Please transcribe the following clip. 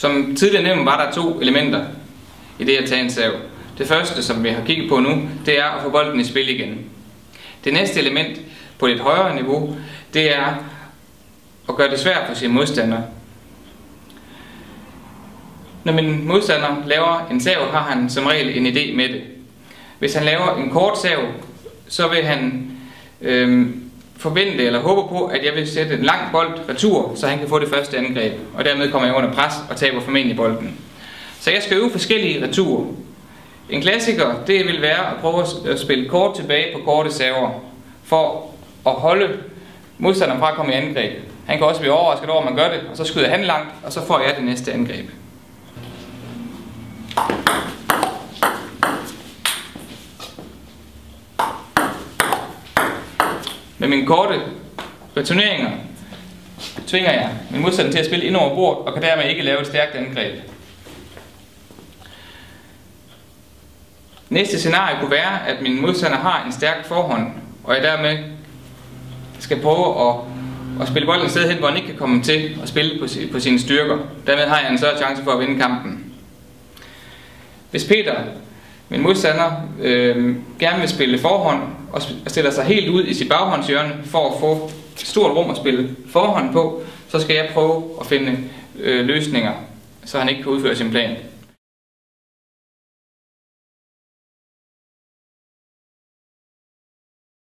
Som tidligere nævnt var der to elementer i det at tage en sav. Det første, som vi har kigget på nu, det er at få bolden i spil igen. Det næste element på et højere niveau, det er at gøre det svært for sine modstandere. Når min modstander laver en sav, har han som regel en idé med det. Hvis han laver en kort sav, så vil han øhm, forvente eller håber på, at jeg vil sætte en lang bold retur, så han kan få det første angreb. Og dermed kommer jeg under pres og taber formentlig bolden. Så jeg skal øve forskellige returer. En klassiker, det vil være at prøve at spille kort tilbage på korte server, for at holde modstanderen fra at komme i angreb. Han kan også blive overrasket over, at man gør det, og så skyder han langt, og så får jeg det næste angreb. Med mine korte returneringer tvinger jeg min modstander til at spille ind over bord, og kan dermed ikke lave et stærkt angreb. Næste scenarie kunne være, at min modstander har en stærk forhånd, og jeg dermed skal prøve at, at spille bolden et sted hen, hvor han ikke kan komme til at spille på, på sine styrker. Dermed har jeg en større chance for at vinde kampen. Hvis Peter, min modstander, øh, gerne vil spille forhånd og stiller sig helt ud i sit baghåndshjørne for at få et stort rum at spille forhånd på, så skal jeg prøve at finde øh, løsninger, så han ikke kan udføre sin plan.